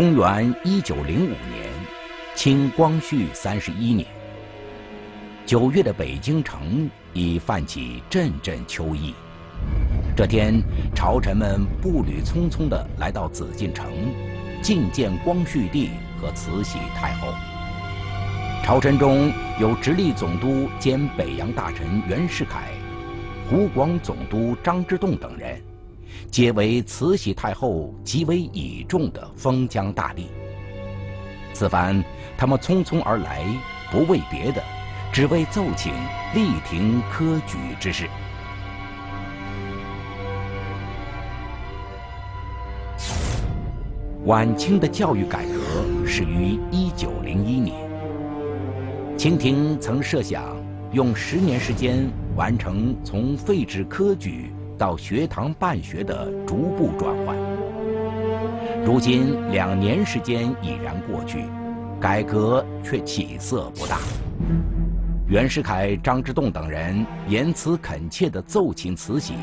公元一九零五年，清光绪三十一年九月的北京城已泛起阵阵秋意。这天，朝臣们步履匆匆地来到紫禁城，觐见光绪帝和慈禧太后。朝臣中有直隶总督兼北洋大臣袁世凯、湖广总督张之洞等人。皆为慈禧太后极为倚重的封疆大吏。此番他们匆匆而来，不为别的，只为奏请力停科举之事。晚清的教育改革始于一九零一年，清廷曾设想用十年时间完成从废止科举。到学堂办学的逐步转换。如今两年时间已然过去，改革却起色不大。袁世凯、张之洞等人言辞恳切地奏请慈禧，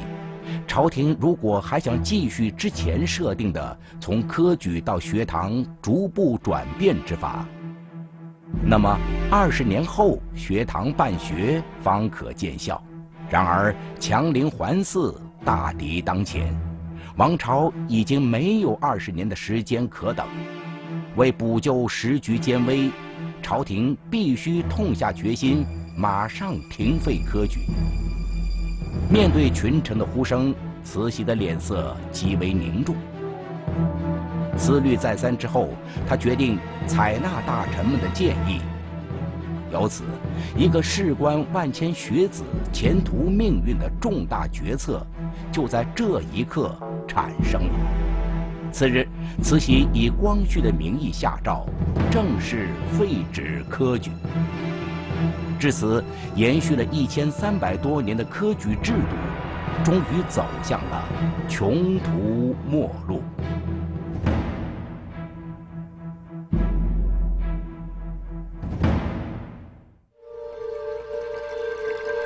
朝廷如果还想继续之前设定的从科举到学堂逐步转变之法，那么二十年后学堂办学方可见效。然而强邻环伺。大敌当前，王朝已经没有二十年的时间可等。为补救时局艰危，朝廷必须痛下决心，马上停废科举。面对群臣的呼声，慈禧的脸色极为凝重。思虑再三之后，他决定采纳大臣们的建议。由此，一个事关万千学子前途命运的重大决策，就在这一刻产生了。次日，慈禧以光绪的名义下诏，正式废止科举。至此，延续了一千三百多年的科举制度，终于走向了穷途末路。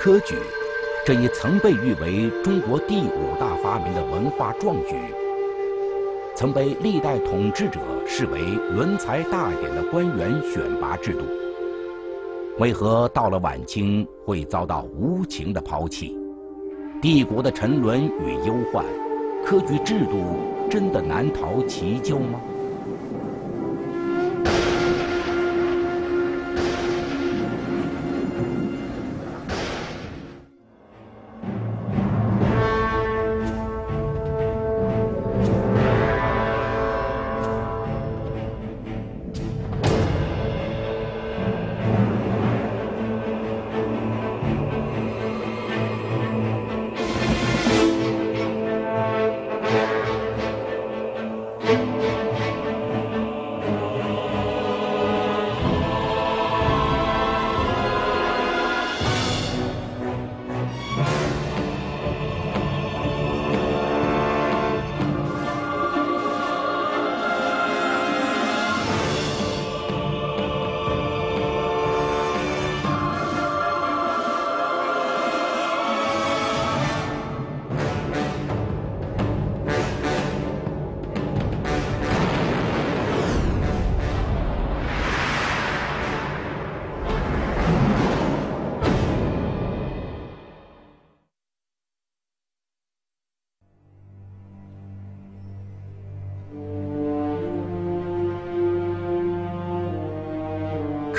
科举，这一曾被誉为中国第五大发明的文化壮举，曾被历代统治者视为伦才大典的官员选拔制度，为何到了晚清会遭到无情的抛弃？帝国的沉沦与忧患，科举制度真的难逃其咎吗？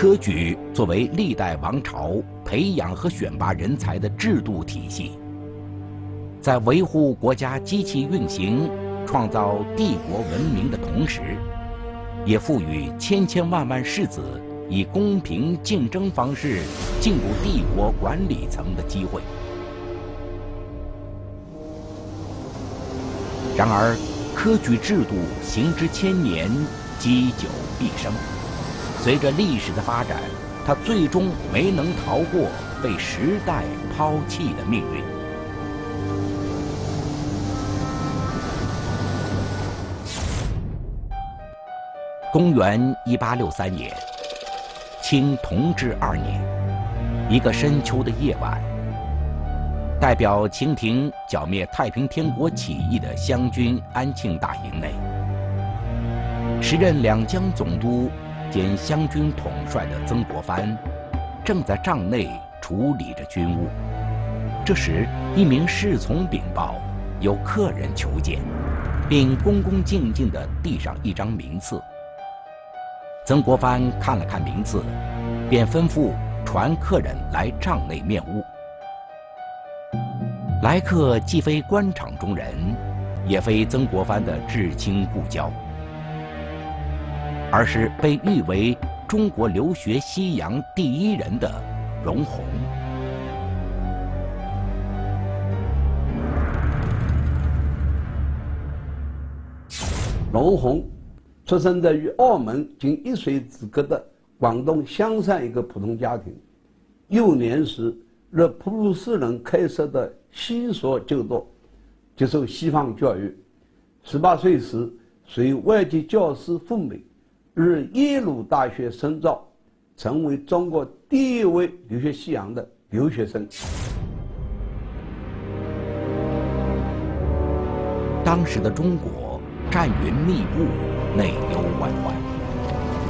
科举作为历代王朝培养和选拔人才的制度体系，在维护国家机器运行、创造帝国文明的同时，也赋予千千万万士子以公平竞争方式进入帝国管理层的机会。然而，科举制度行之千年，积久必生。随着历史的发展，他最终没能逃过被时代抛弃的命运。公元一八六三年，清同治二年，一个深秋的夜晚，代表清廷剿灭太平天国起义的湘军安庆大营内。时任两江总督兼湘军统帅的曾国藩，正在帐内处理着军务。这时，一名侍从禀报，有客人求见，并恭恭敬敬地递上一张名次。曾国藩看了看名次，便吩咐传客人来帐内面晤。来客既非官场中人，也非曾国藩的至亲故交，而是被誉为中国留学西洋第一人的荣闳。荣闳出生在与澳门仅一水之隔的广东香山一个普通家庭。幼年时，入普鲁士人开设的西所就读，接受西方教育。十八岁时，随外籍教师赴美，日耶鲁大学深造，成为中国第一位留学西洋的留学生。当时的中国。战云密布，内忧外患。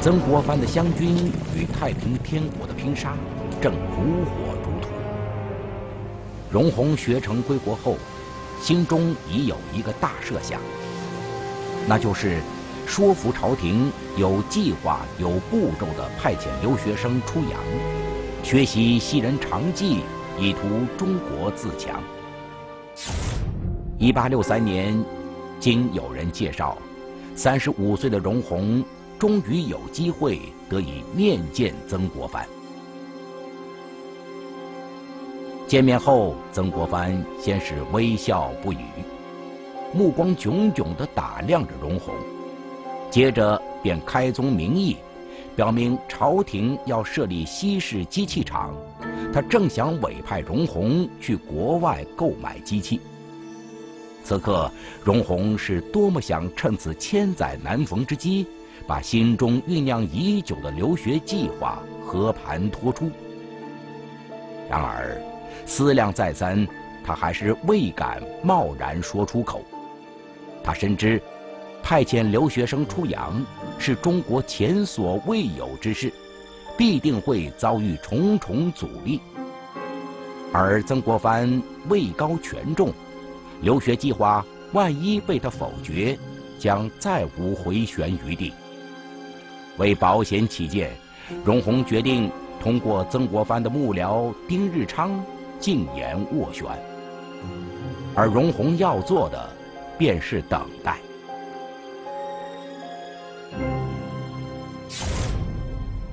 曾国藩的湘军与太平天国的拼杀正如火如荼。荣闳学成归国后，心中已有一个大设想，那就是说服朝廷有计划、有步骤地派遣留学生出洋，学习西人长技，以图中国自强。一八六三年。经有人介绍，三十五岁的荣闳终于有机会得以面见曾国藩。见面后，曾国藩先是微笑不语，目光炯炯地打量着荣闳，接着便开宗明义，表明朝廷要设立西式机器厂，他正想委派荣闳去国外购买机器。此刻，荣闳是多么想趁此千载难逢之机，把心中酝酿已久的留学计划和盘托出。然而，思量再三，他还是未敢贸然说出口。他深知，派遣留学生出洋是中国前所未有之事，必定会遭遇重重阻力。而曾国藩位高权重。留学计划万一被他否决，将再无回旋余地。为保险起见，荣闳决定通过曾国藩的幕僚丁日昌进言斡旋，而荣闳要做的便是等待。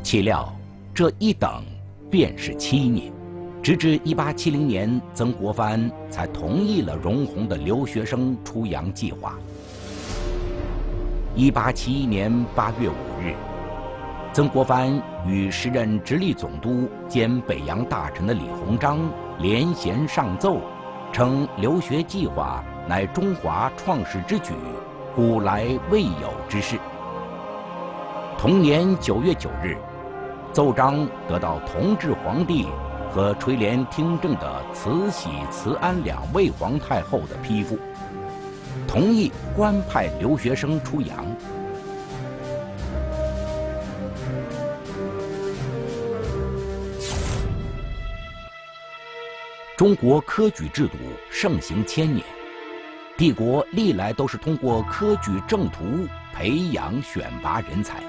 岂料这一等便是七年。直至一八七零年，曾国藩才同意了荣闳的留学生出洋计划。一八七一年八月五日，曾国藩与时任直隶总督兼北洋大臣的李鸿章联衔上奏，称留学计划乃中华创世之举，古来未有之事。同年九月九日，奏章得到同治皇帝。和垂帘听政的慈禧、慈安两位皇太后的批复，同意官派留学生出洋。中国科举制度盛行千年，帝国历来都是通过科举正途培养选拔人才，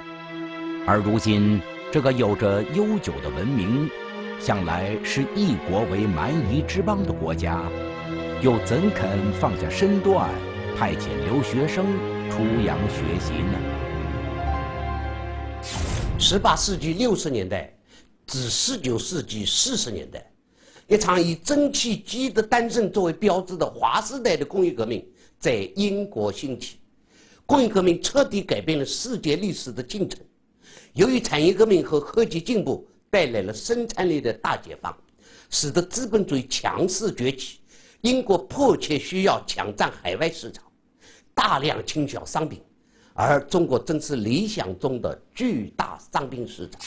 而如今这个有着悠久的文明。向来是一国为蛮夷之邦的国家，又怎肯放下身段，派遣留学生出洋学习呢？十八世纪六十年代至十九世纪四十年代，一场以蒸汽机的诞生作为标志的划时代的工业革命在英国兴起。工业革命彻底改变了世界历史的进程。由于产业革命和科技进步。带来了生产力的大解放，使得资本主义强势崛起。英国迫切需要抢占海外市场，大量倾销商品，而中国正是理想中的巨大商品市场。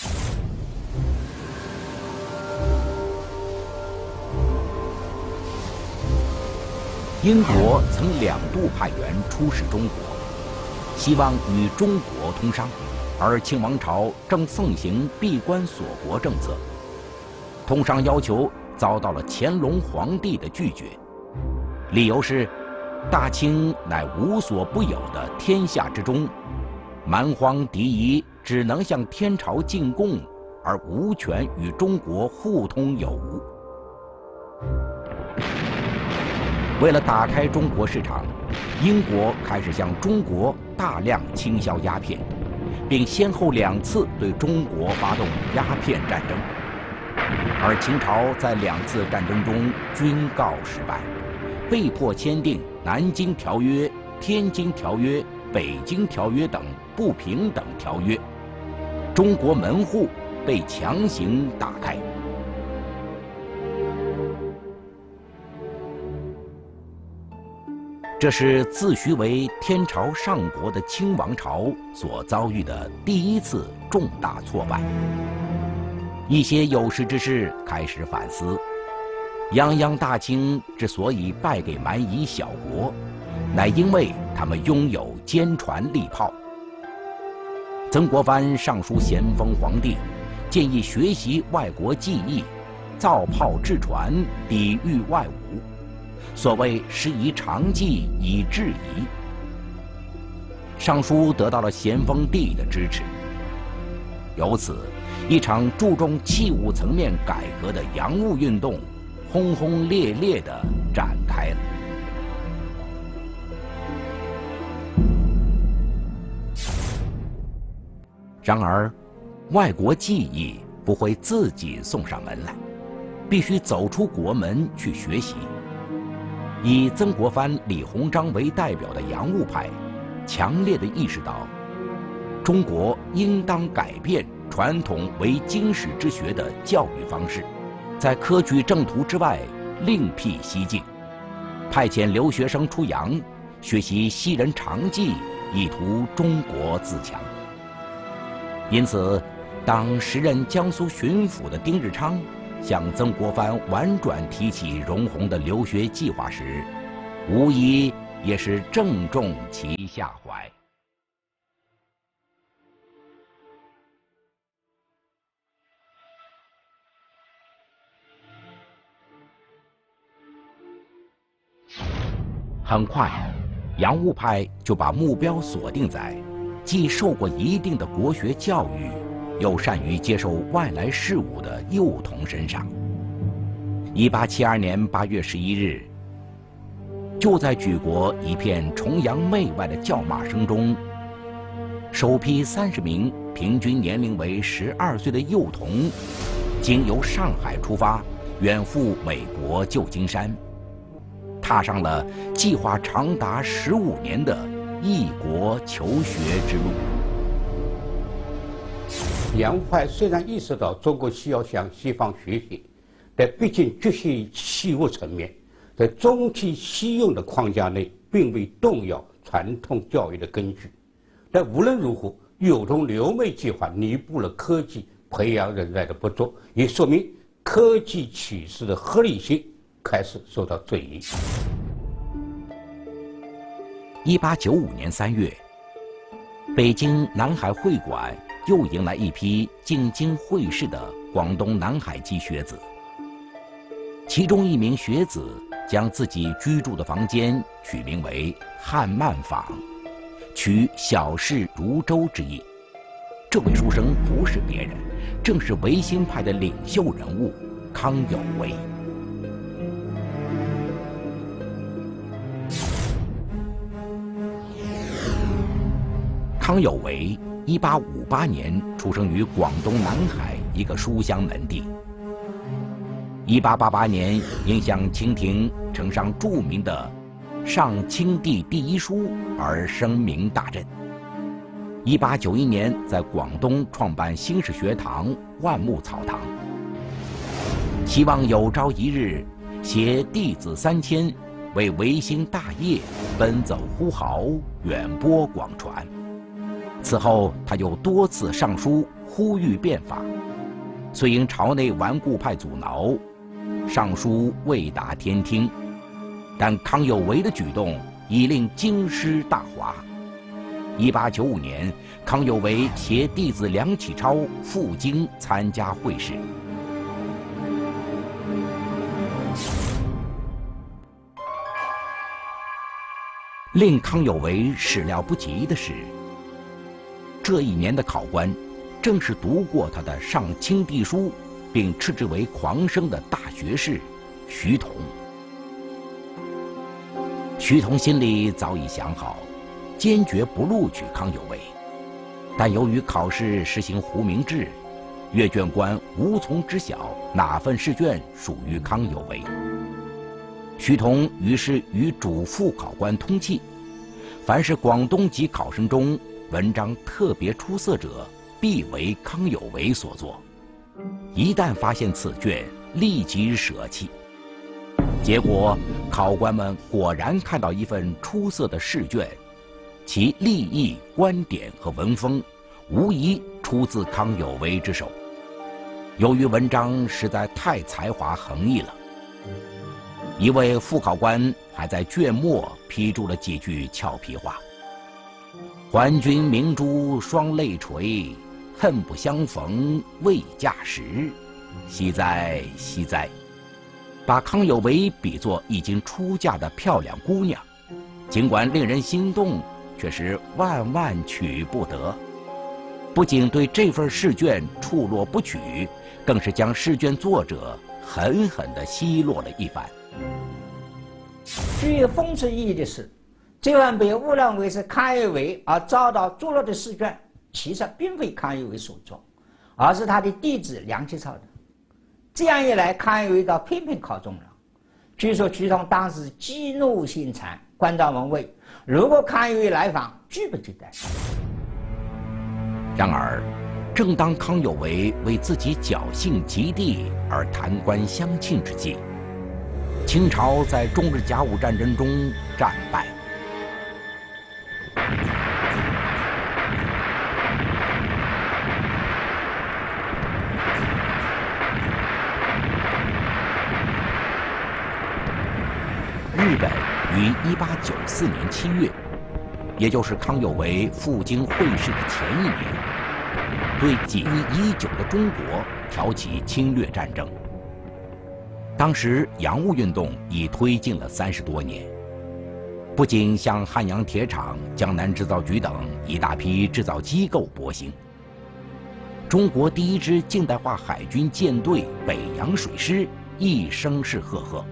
英国曾两度派员出使中国，希望与中国通商，而清王朝正奉行闭关锁国政策，通商要求遭到了乾隆皇帝的拒绝，理由是大清乃无所不有的天下之中，蛮荒敌夷只能向天朝进贡，而无权与中国互通有无。为了打开中国市场，英国开始向中国大量倾销鸦片，并先后两次对中国发动鸦片战争。而清朝在两次战争中均告失败，被迫签订《南京条约》《天津条约》《北京条约》等不平等条约，中国门户被强行打开。这是自诩为天朝上国的清王朝所遭遇的第一次重大挫败。一些有识之士开始反思：泱泱大清之所以败给蛮夷小国，乃因为他们拥有坚船利炮。曾国藩上书咸丰皇帝，建议学习外国技艺，造炮制船，抵御外侮。所谓“师夷长技以制夷”，尚书得到了咸丰帝的支持。由此，一场注重器物层面改革的洋务运动，轰轰烈烈地展开了。然而，外国技艺不会自己送上门来，必须走出国门去学习。以曾国藩、李鸿章为代表的洋务派，强烈地意识到，中国应当改变传统为经史之学的教育方式，在科举正途之外另辟蹊径，派遣留学生出洋，学习西人长技，以图中国自强。因此，当时任江苏巡抚的丁日昌。向曾国藩婉转提起荣闳的留学计划时，无疑也是正中其下怀。很快，洋务派就把目标锁定在既受过一定的国学教育。又善于接受外来事物的幼童身上。一八七二年八月十一日，就在举国一片崇洋媚外的叫骂声中，首批三十名平均年龄为十二岁的幼童，经由上海出发，远赴美国旧金山，踏上了计划长达十五年的异国求学之路。杨派虽然意识到中国需要向西方学习，但毕竟局限于器物层面，在中期西用的框架内，并未动摇传统教育的根据。但无论如何，幼童留美计划弥补了科技培养人才的不足，也说明科技启示的合理性开始受到质疑。一八九五年三月，北京南海会馆。又迎来一批进京会试的广东南海籍学子。其中一名学子将自己居住的房间取名为“汉漫坊”，取“小事如舟”之意。这位书生不是别人，正是维新派的领袖人物康有为。康有为。一八五八年出生于广东南海一个书香门第。一八八八年因向清廷呈上著名的《上清帝第一书》而声名大振。一八九一年在广东创办新式学堂万木草堂，希望有朝一日携弟子三千，为维新大业奔走呼号，远播广传。此后，他又多次上书呼吁变法，虽因朝内顽固派阻挠，上书未达天听，但康有为的举动已令京师大哗。一八九五年，康有为携弟子梁启超赴京参加会试。令康有为始料不及的是，这一年的考官，正是读过他的上清帝书，并斥之为狂生的大学士徐同。徐同心里早已想好。坚决不录取康有为，但由于考试实行胡名制，阅卷官无从知晓哪份试卷属于康有为。徐同于是与主副考官通气，凡是广东籍考生中文章特别出色者，必为康有为所作。一旦发现此卷，立即舍弃。结果，考官们果然看到一份出色的试卷。其立意、观点和文风，无疑出自康有为之手。由于文章实在太才华横溢了，一位副考官还在卷末批注了几句俏皮话：“还君明珠双泪垂，恨不相逢未嫁时，惜哉惜哉！”把康有为比作已经出嫁的漂亮姑娘，尽管令人心动。却是万万取不得，不仅对这份试卷处落不取，更是将试卷作者狠狠地奚落了一番。具有讽刺意义的是，这份被误认为是康有为而遭到作落的试卷，其实并非康有为所作，而是他的弟子梁启超的。这样一来，康有为倒偏偏考中了。据说徐同当时激怒心残，关到门卫。如果康有为来访，拒不接待。然而，正当康有为为自己侥幸及第而弹冠相庆之际，清朝在中日甲午战争中战败。日本。于一八九四年七月，也就是康有为赴京会试的前一年，对紧密已久的中国挑起侵略战争。当时洋务运动已推进了三十多年，不仅向汉阳铁厂、江南制造局等一大批制造机构博兴，中国第一支近代化海军舰队北洋水师亦声势赫赫。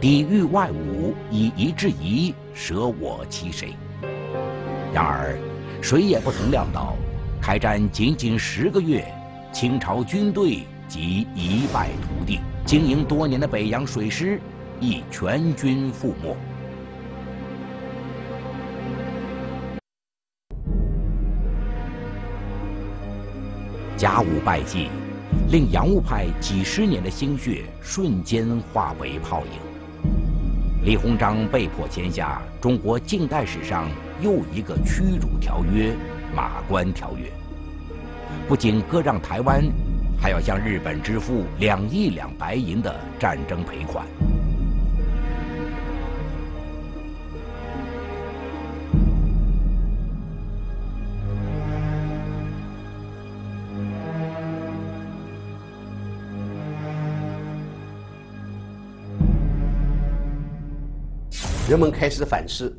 抵御外侮，以夷制夷，舍我其谁？然而，谁也不曾料到，开战仅仅十个月，清朝军队即一败涂地，经营多年的北洋水师亦全军覆没。甲午败绩，令洋务派几十年的心血瞬间化为泡影。李鸿章被迫签下中国近代史上又一个屈辱条约《马关条约》，不仅割让台湾，还要向日本支付两亿两白银的战争赔款。人们开始反思：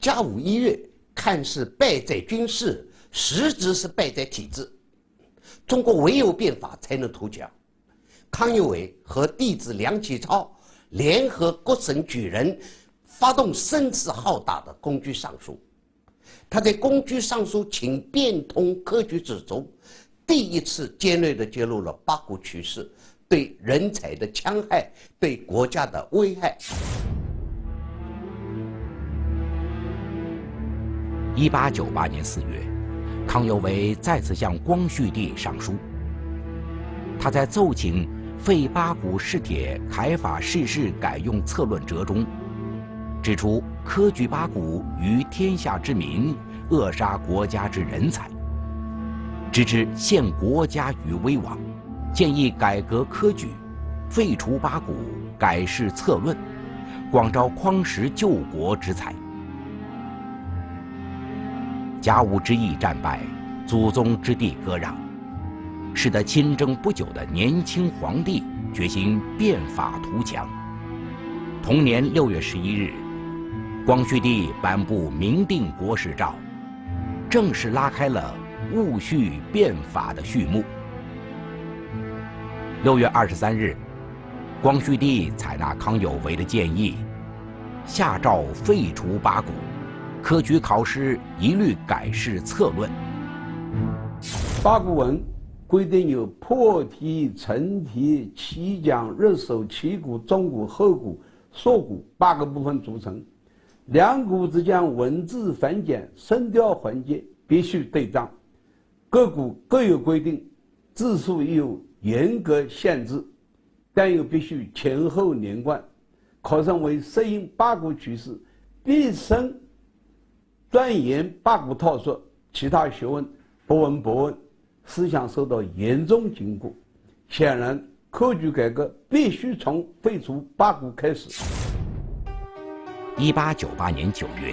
甲午一月看似败在军事，实质是败在体制。中国唯有变法才能图强。康有为和弟子梁启超联合各省举人，发动声势浩大的公举上书。他在公举上书请变通科举制中，第一次尖锐地揭露了八股趋势对人才的戕害，对国家的危害。一八九八年四月，康有为再次向光绪帝上书。他在奏请废八股试帖楷法试试改用策论折中，指出科举八股于天下之民，扼杀国家之人才，直至陷国家于危亡，建议改革科举，废除八股，改试策论，广招匡时救国之才。甲午之役战败，祖宗之地割让，使得亲征不久的年轻皇帝决心变法图强。同年六月十一日，光绪帝颁布明定国史诏，正式拉开了戊戌变法的序幕。六月二十三日，光绪帝采纳康有为的建议，下诏废除八股，科举考试一律改试策论。八股文规定有破题、成题、起讲、入手、起股、中股、后股、缩股八个部分组成。两股之间文字繁简、声调环节必须对仗，各股各有规定，字数也有。严格限制，但又必须前后连贯。考生为适应八股趋势，毕生钻研八股套说，其他学问不闻不问，思想受到严重禁锢。显然，科举改革必须从废除八股开始。一八九八年九月，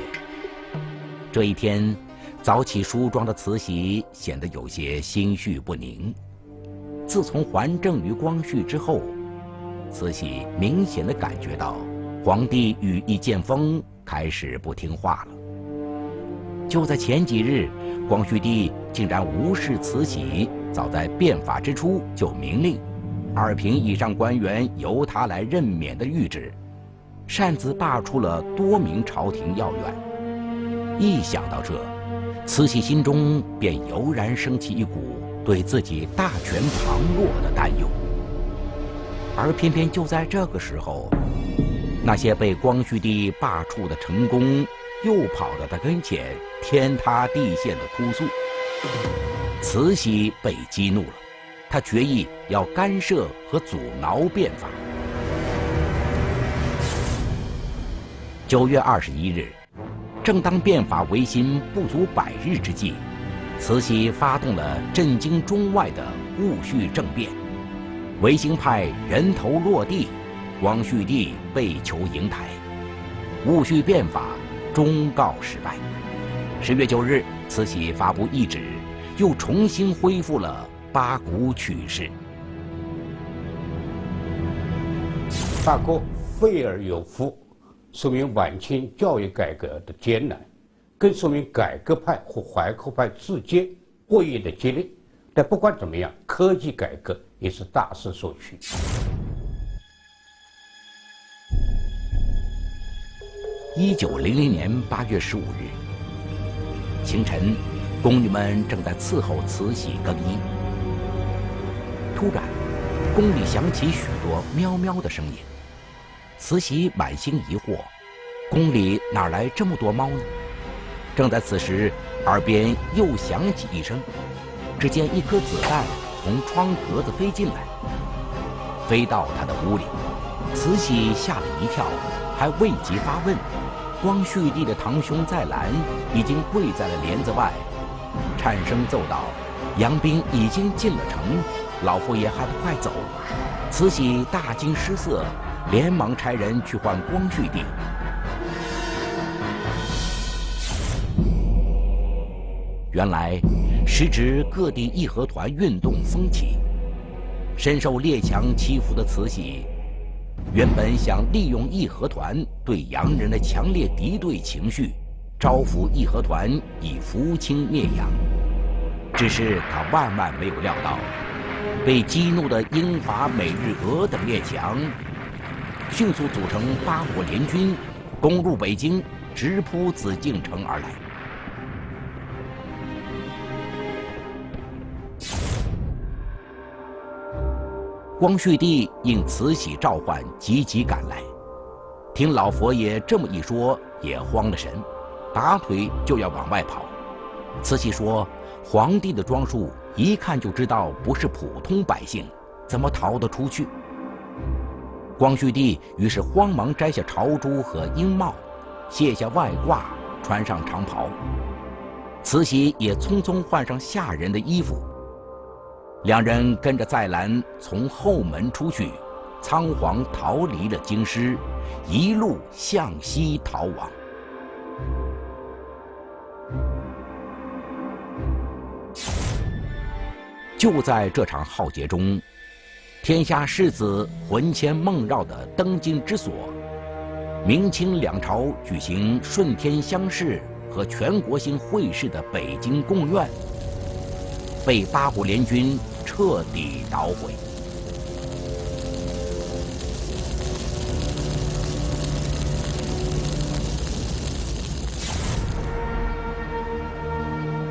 这一天，早起梳妆的慈禧显得有些心绪不宁。自从还政于光绪之后，慈禧明显的感觉到皇帝羽翼渐丰，开始不听话了。就在前几日，光绪帝竟然无视慈禧早在变法之初就明令，二品以上官员由他来任免的谕旨，擅自罢黜了多名朝廷要员。一想到这，慈禧心中便油然升起一股。对自己大权旁落的担忧，而偏偏就在这个时候，那些被光绪帝罢黜的成功又跑到他跟前天塌地陷的哭诉。慈禧被激怒了，他决意要干涉和阻挠变法。九月二十一日，正当变法维新不足百日之际。慈禧发动了震惊中外的戊戌政变，维新派人头落地，光绪帝被囚瀛台，戊戌变法终告失败。十月九日，慈禧发布懿旨，又重新恢复了八股取士。八股废而有复，说明晚清教育改革的艰难。更说明改革派和怀科派之间博弈的激烈。但不管怎么样，科技改革也是大势所趋。一九零零年八月十五日清晨，宫女们正在伺候慈禧更衣，突然，宫里响起许多喵喵的声音。慈禧满心疑惑：宫里哪来这么多猫呢？正在此时，耳边又响起一声，只见一颗子弹从窗格子飞进来，飞到她的屋里。慈禧吓了一跳，还未及发问，光绪帝的堂兄在兰已经跪在了帘子外，颤声奏道：“洋兵已经进了城，老佛爷还不快走！”慈禧大惊失色，连忙差人去唤光绪帝。原来，时值各地义和团运动风起，深受列强欺负的慈禧，原本想利用义和团对洋人的强烈敌对情绪，招抚义和团以扶清灭洋。只是他万万没有料到，被激怒的英法美日俄等列强，迅速组成八国联军，攻入北京，直扑紫禁城而来。光绪帝应慈禧召唤，急急赶来。听老佛爷这么一说，也慌了神，拔腿就要往外跑。慈禧说：“皇帝的装束一看就知道不是普通百姓，怎么逃得出去？”光绪帝于是慌忙摘下朝珠和缨帽，卸下外褂，穿上长袍。慈禧也匆匆换上下人的衣服。两人跟着再兰从后门出去，仓皇逃离了京师，一路向西逃亡。就在这场浩劫中，天下世子魂牵梦绕的登京之所，明清两朝举行顺天乡试和全国性会试的北京贡院，被八国联军。彻底捣毁。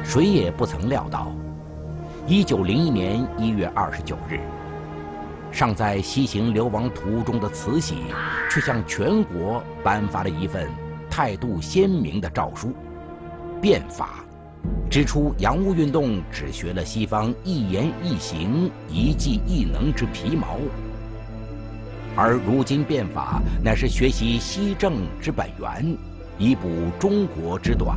谁也不曾料到，一九零一年一月二十九日，尚在西行流亡途中的慈禧，却向全国颁发了一份态度鲜明的诏书——变法，指出洋务运动只学了西方一言一行、一技一能之皮毛，而如今变法乃是学习西政之本源，以补中国之短。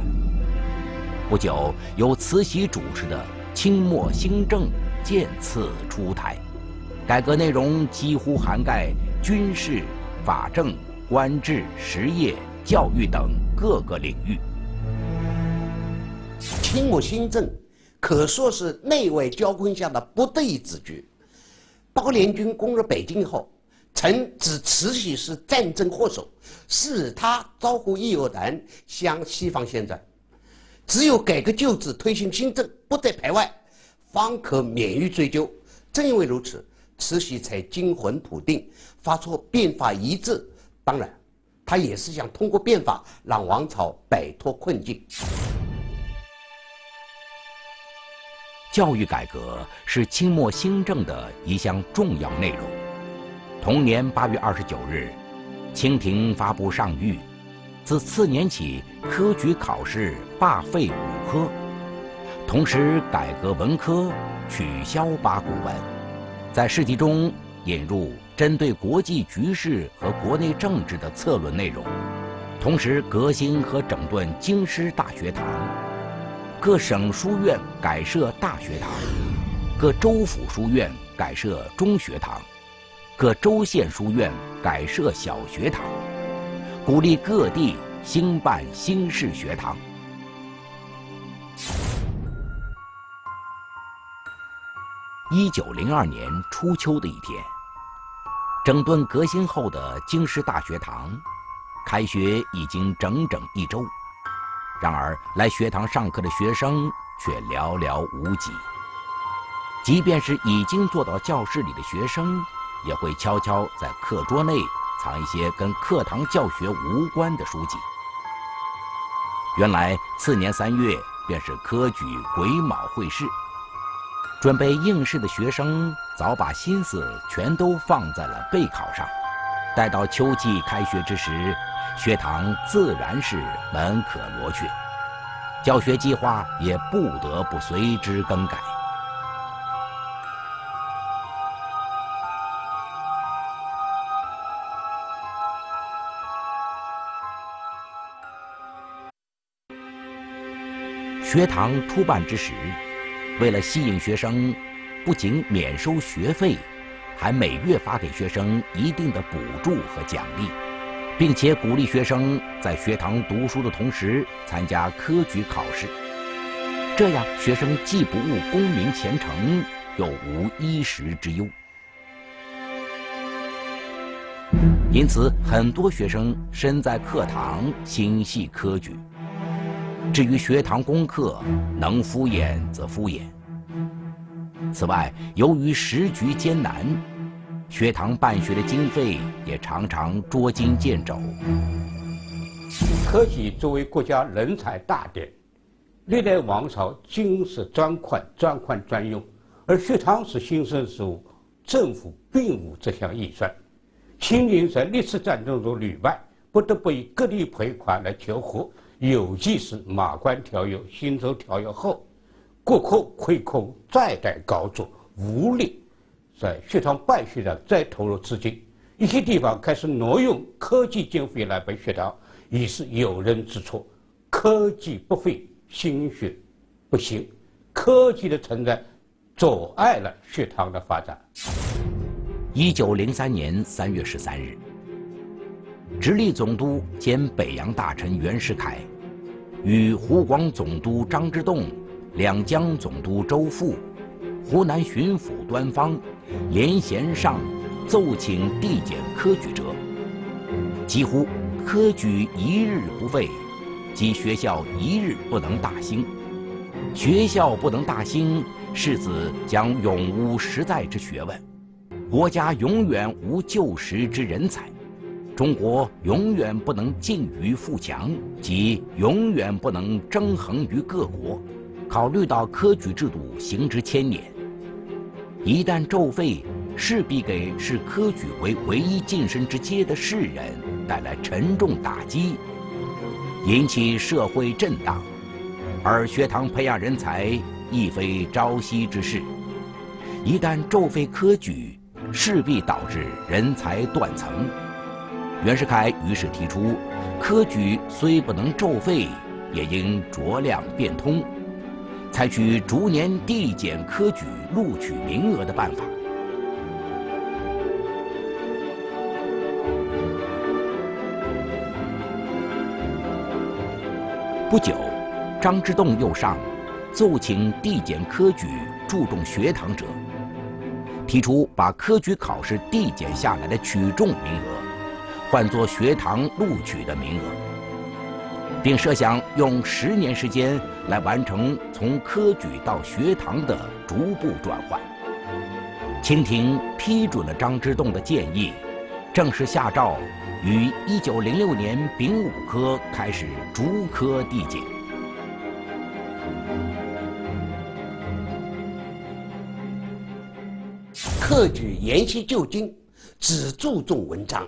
不久，由慈禧主持的清末新政渐次出台，改革内容几乎涵盖军事、法政、官制、实业、教育等各个领域。清末新政可说是内外交困下的不得已之举。八国联军攻入北京后，曾指慈禧是战争祸首，是他招呼义和团向西方宣战。只有改革旧制，推行新政，不再排外，方可免于追究。正因为如此，慈禧才惊魂甫定，发出变法遗志。当然，他也是想通过变法让王朝摆脱困境。教育改革是清末新政的一项重要内容。同年八月二十九日，清廷发布上谕。自次年起，科举考试罢废五科，同时改革文科，取消八股文，在试题中引入针对国际局势和国内政治的策论内容，同时革新和整顿京师大学堂，各省书院改设大学堂，各州府书院改设中学堂，各州县书院改设小学堂。鼓励各地兴办新式学堂。一九零二年初秋的一天，整顿革新后的京师大学堂，开学已经整整一周，然而来学堂上课的学生却寥寥无几。即便是已经坐到教室里的学生，也会悄悄在课桌内。藏一些跟课堂教学无关的书籍。原来次年三月便是科举癸卯会试，准备应试的学生早把心思全都放在了备考上。待到秋季开学之时，学堂自然是门可罗雀，教学计划也不得不随之更改。学堂初办之时，为了吸引学生，不仅免收学费，还每月发给学生一定的补助和奖励，并且鼓励学生在学堂读书的同时参加科举考试。这样，学生既不误功名前程，又无衣食之忧。因此，很多学生身在课堂，心系科举。至于学堂功课，能敷衍则敷衍。此外，由于时局艰难，学堂办学的经费也常常捉襟见肘。科举作为国家人才大典，历代王朝均是专款专款专用，而学堂是新生事物，政府并无这项预算。清廷在历次战争中屡败，不得不以各地赔款来求和。有记是马关条约、辛丑条约后，国库亏空，再待高筑，无力在学堂办学上再投入资金。一些地方开始挪用科技经费来办学堂，已是有人之错。科技不费心血，不行。科技的存在阻碍了学堂的发展。一九零三年三月十三日。直隶总督兼北洋大臣袁世凯，与湖广总督张之洞、两江总督周馥、湖南巡抚端方连衔上奏请递减科举者，几乎科举一日不废，即学校一日不能大兴。学校不能大兴，士子将永无实在之学问，国家永远无救时之人才，中国永远不能进于富强，即永远不能争衡于各国。考虑到科举制度行之千年，一旦骤废，势必给视科举为唯一晋升之阶的士人带来沉重打击，引起社会震荡。而学堂培养人才亦非朝夕之事，一旦骤废科举，势必导致人才断层。袁世凯于是提出，科举虽不能骤废，也应酌量变通，采取逐年递减科举录取名额的办法。不久。张之洞又上奏请递减科举注重学堂者，提出把科举考试递减下来的取中名额换作学堂录取的名额，并设想用十年时间来完成从科举到学堂的逐步转换。清廷批准了张之洞的建议，正式下诏于一九零六年丙午科开始逐科递减。科举沿袭旧经，只注重文章，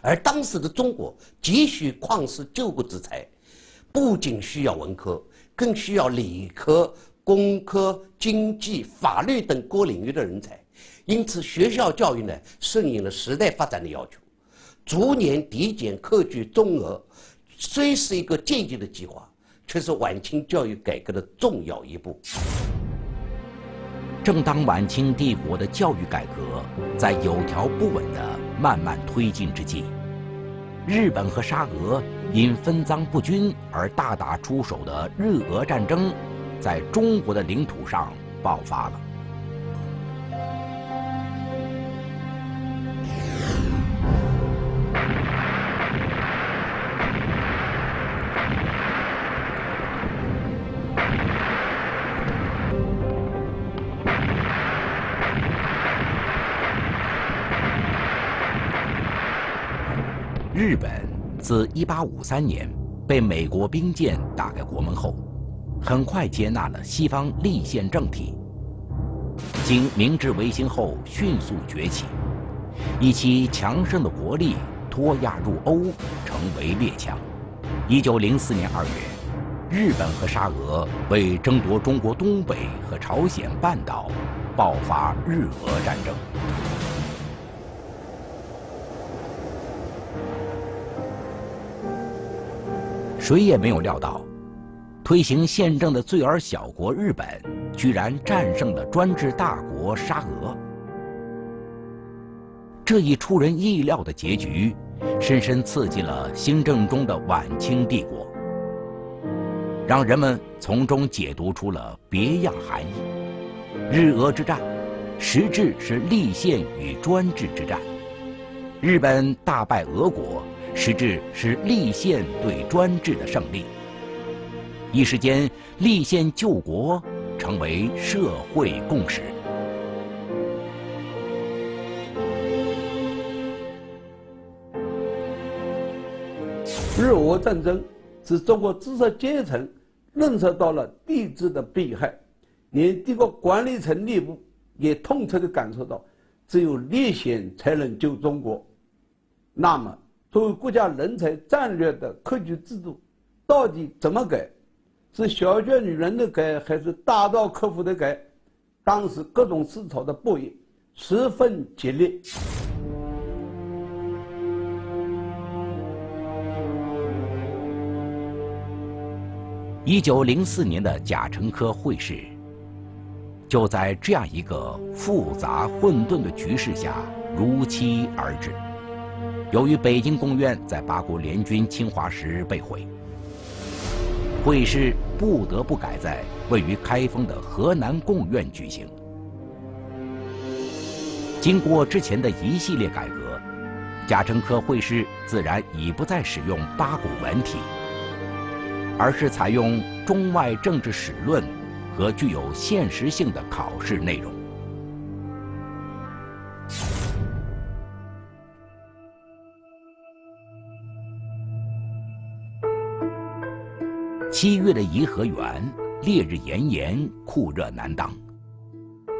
而当时的中国急需旷世救国之才，不仅需要文科，更需要理科、工科、经济、法律等各领域的人才。因此，学校教育呢顺应了时代发展的要求，逐年递减科举中额，虽是一个渐进的计划，却是晚清教育改革的重要一步。正当晚清帝国的教育改革在有条不紊地慢慢推进之际，日本和沙俄因分赃不均而大打出手的日俄战争，在中国的领土上爆发了。日本自1853年被美国兵舰打开国门后，很快接纳了西方立宪政体。经明治维新后迅速崛起，以其强盛的国力脱亚入欧，成为列强。1904年2月，日本和沙俄为争夺中国东北和朝鲜半岛，爆发日俄战争。谁也没有料到，推行宪政的罪儿小国日本，居然战胜了专制大国沙俄。这一出人意料的结局，深深刺激了新政中的晚清帝国，让人们从中解读出了别样含义。日俄之战，实质是立宪与专制之战。日本大败俄国。实质是立宪对专制的胜利。一时间，立宪救国成为社会共识。日俄战争使中国知识阶层认识到了帝制的弊害，连帝国管理层内部也痛彻的感受到，只有立宪才能救中国。那么，作为国家人才战略的科举制度，到底怎么改？是小学女人的改，还是大刀阔斧的改？当时各种思潮的博弈十分激烈。一九零四年的甲辰科会试，就在这样一个复杂混沌的局势下如期而至。由于北京贡院在八国联军侵华时被毁，会试不得不改在位于开封的河南贡院举行。经过之前的一系列改革，贾樟柯会试自然已不再使用八股文体，而是采用中外政治史论和具有现实性的考试内容。七月的颐和园，烈日炎炎，酷热难当。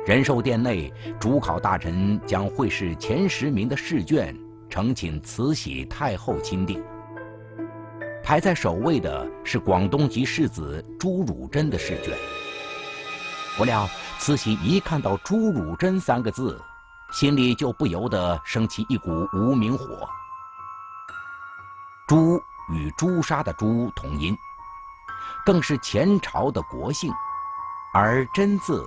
仁寿殿内，主考大臣将会试前十名的试卷呈请慈禧太后钦定。排在首位的是广东籍士子朱汝珍的试卷。不料慈禧一看到“朱汝珍”三个字，心里就不由得升起一股无名火。朱与朱砂的朱同音。更是前朝的国姓，而“真”字，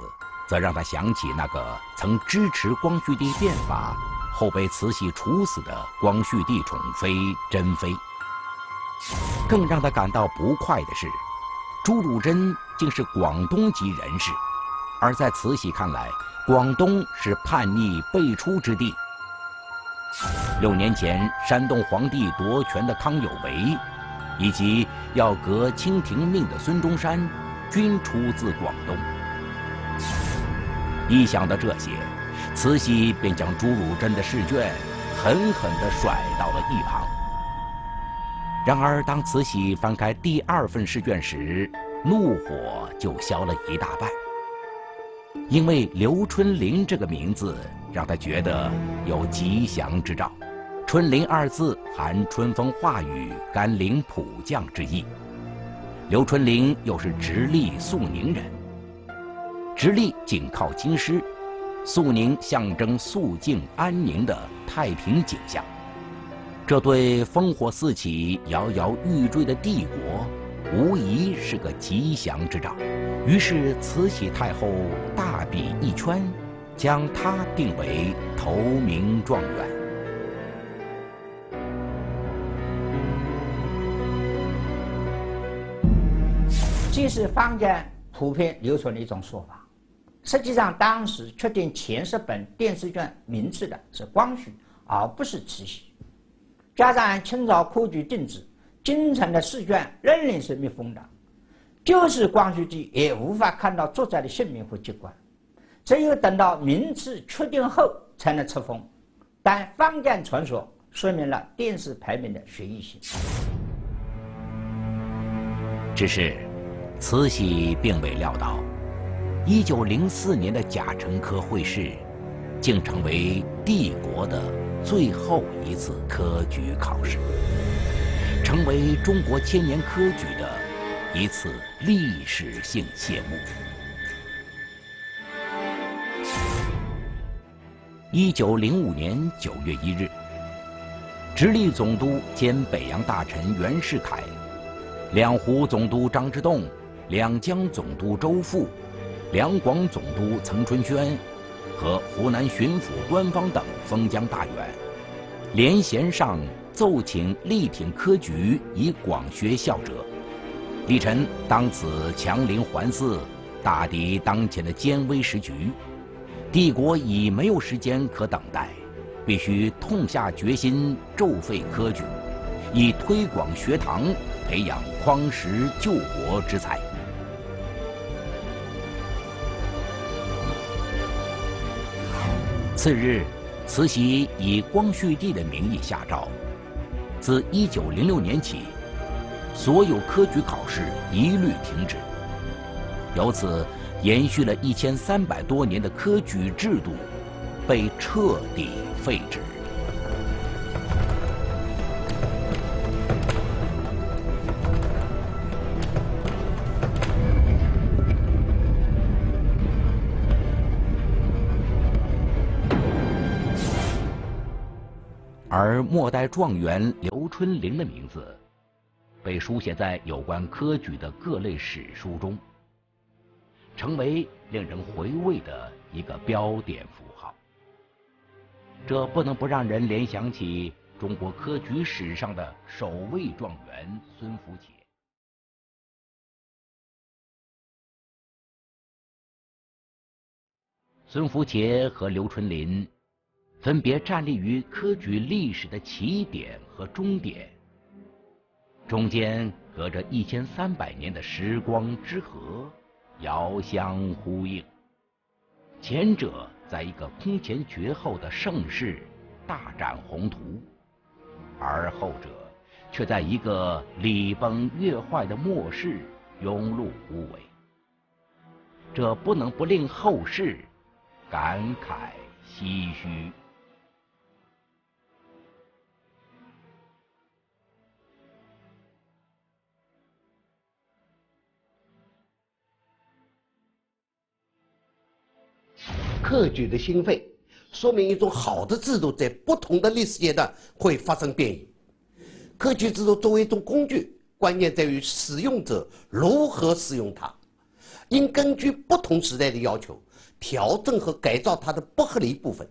则让他想起那个曾支持光绪帝变法，后被慈禧处死的光绪帝宠妃珍妃。更让他感到不快的是，朱汝珍竟是广东籍人士，而在慈禧看来，广东是叛逆辈出之地。六年前，山东皇帝夺权的康有为。以及要革清廷命的孙中山，均出自广东。一想到这些，慈禧便将朱汝珍的试卷狠狠地甩到了一旁。然而，当慈禧翻开第二份试卷时，怒火就消了一大半，因为刘春霖这个名字让她觉得有吉祥之兆。春林二字含春风化雨、甘霖普降之意。刘春霖又是直隶肃宁人，直隶紧靠京师，肃宁象征肃静安宁的太平景象，这对烽火四起、摇摇欲坠的帝国，无疑是个吉祥之兆。于是慈禧太后大笔一圈，将他定为头名状元。这是坊间普遍流传的一种说法。实际上，当时确定前十本电视卷名次的是光绪，而不是慈禧。加上清朝科举定制，京城的试卷仍然是密封的，就是光绪帝也无法看到作者的姓名和籍贯，只有等到名次确定后才能册封。但坊间传说说明了电视排名的随意性，只是。慈禧并未料到，1904年的甲辰科会试，竟成为帝国的最后一次科举考试，成为中国千年科举的一次历史性谢幕。1905年9月1日，直隶总督兼北洋大臣袁世凯，两湖总督张之洞。两江总督周馥、两广总督岑春轩和湖南巡抚端方等封疆大员，联衔上奏请力挺科举以广学校者，李陈当此强邻环伺，大敌当前的艰危时局，帝国已没有时间可等待，必须痛下决心骤废科举，以推广学堂，培养匡时救国之才。次日，慈禧以光绪帝的名义下诏，自1906年起，所有科举考试一律停止。由此，延续了一千三百多年的科举制度被彻底废止。而末代状元刘春霖的名字，被书写在有关科举的各类史书中，成为令人回味的一个标点符号。这不能不让人联想起中国科举史上的首位状元孙福杰。孙福杰和刘春霖。分别站立于科举历史的起点和终点，中间隔着一千三百年的时光之河，遥相呼应。前者在一个空前绝后的盛世大展宏图，而后者却在一个礼崩乐坏的末世庸碌无为。这不能不令后世感慨唏嘘。科举的兴废，说明一种好的制度在不同的历史阶段会发生变异。科举制度作为一种工具，关键在于使用者如何使用它，应根据不同时代的要求调整和改造它的不合理部分。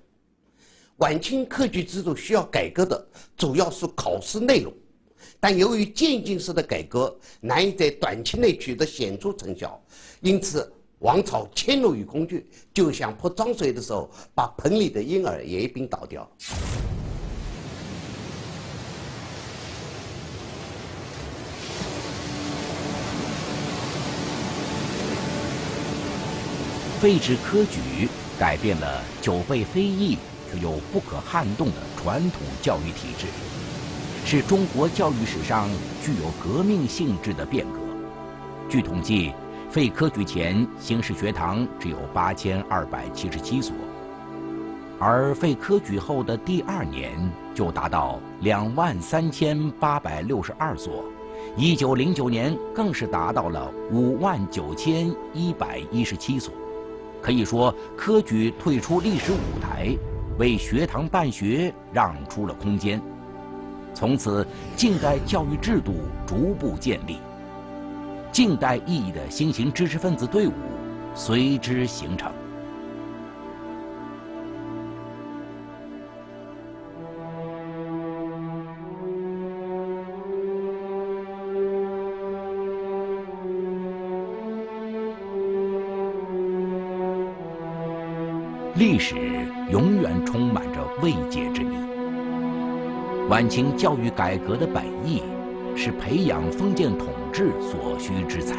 晚清科举制度需要改革的主要是考试内容，但由于渐进式的改革难以在短期内取得显著成效，因此。王朝迁怒于工具，就像泼脏水的时候，把盆里的婴儿也一并倒掉。废止科举，改变了久被非议却又不可撼动的传统教育体制，是中国教育史上具有革命性质的变革。据统计。废科举前，新式学堂只有八千二百七十七所，而废科举后的第二年就达到两万三千八百六十二所，一九零九年更是达到了五万九千一百一十七所。可以说，科举退出历史舞台，为学堂办学让出了空间。从此，近代教育制度逐步建立。近代意义的新型知识分子队伍随之形成。历史永远充满着未解之谜。晚清教育改革的本意。是培养封建统治所需之才，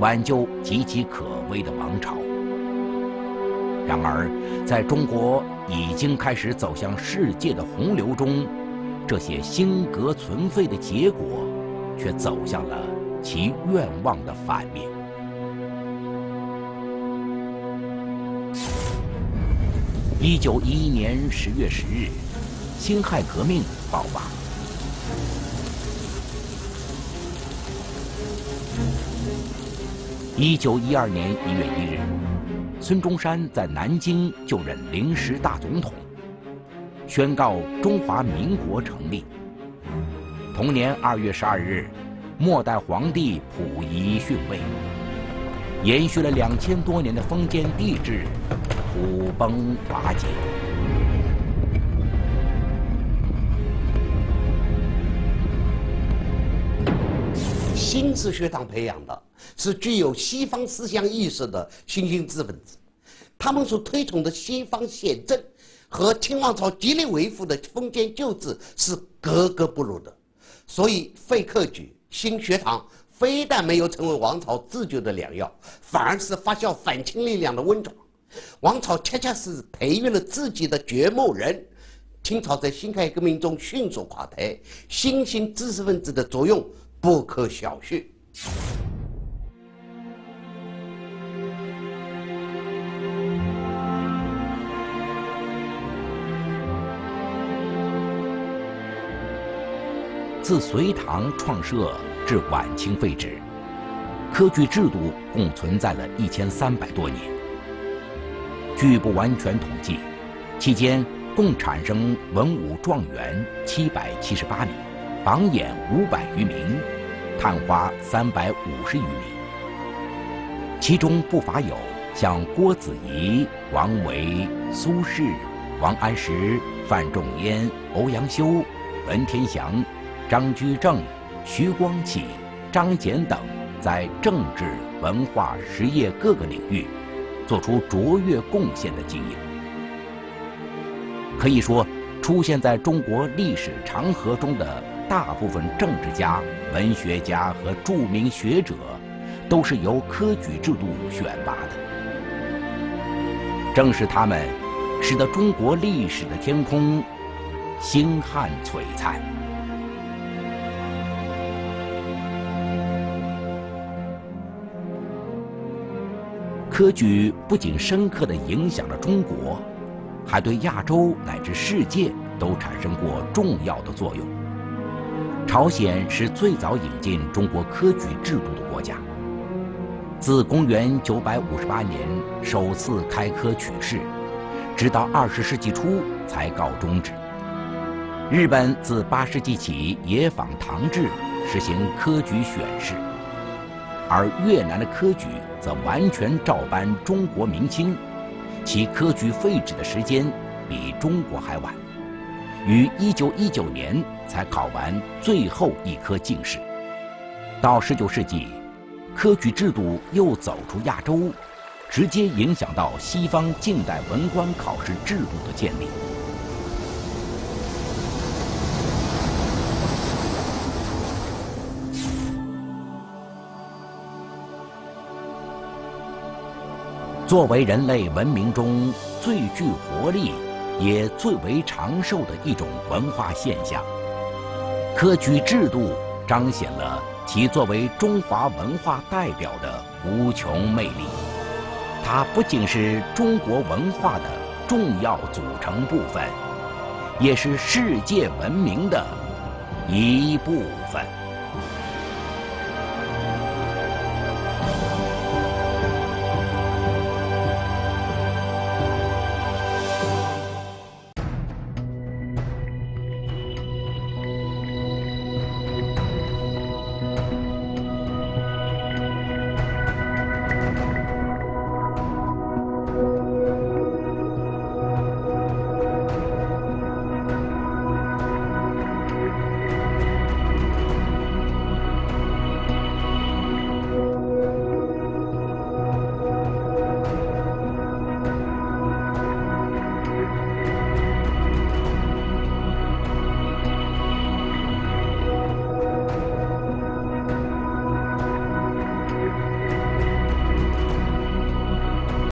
挽救岌岌可危的王朝。然而，在中国已经开始走向世界的洪流中，这些兴革存废的结果，却走向了其愿望的反面。一九一一年十月十日，辛亥革命爆发。一九一二年一月一日，孙中山在南京就任临时大总统，宣告中华民国成立。同年二月十二日，末代皇帝溥仪逊位，延续了两千多年的封建帝制土崩瓦解。新式学堂培养的是具有西方思想意识的新兴知识分子，他们所推崇的西方宪政和清王朝极力维护的封建旧制是格格不入的。所以废科举、新学堂非但没有成为王朝自救的良药，反而是发酵反清力量的温床。王朝恰恰是培育了自己的掘墓人。清朝在辛亥革命中迅速垮台，新兴知识分子的作用。不可小觑。自隋唐创设至晚清废止，科举制度共存在了一千三百多年。据不完全统计，期间共产生文武状元七百七十八名。榜眼五百余名，探花三百五十余名，其中不乏有像郭子仪、王维、苏轼、王安石、范仲淹、欧阳修、文天祥、张居正、徐光启、张謇等，在政治、文化、实业各个领域做出卓越贡献的精英。可以说，出现在中国历史长河中的大部分政治家、文学家和著名学者，都是由科举制度选拔的。正是他们，使得中国历史的天空星汉璀璨。科举不仅深刻地影响了中国，还对亚洲乃至世界都产生过重要的作用。朝鲜是最早引进中国科举制度的国家，自公元958年首次开科取士，直到20世纪初才告终止。日本自8世纪起也仿唐制实行科举选士，而越南的科举。则完全照搬中国明清，其科举废止的时间比中国还晚，于1919年才考完最后一科进士。到19世纪，科举制度又走出亚洲，直接影响到西方近代文官考试制度的建立。作为人类文明中最具活力、也最为长寿的一种文化现象，科举制度彰显了其作为中华文化代表的无穷魅力。它不仅是中国文化的重要组成部分，也是世界文明的一部分。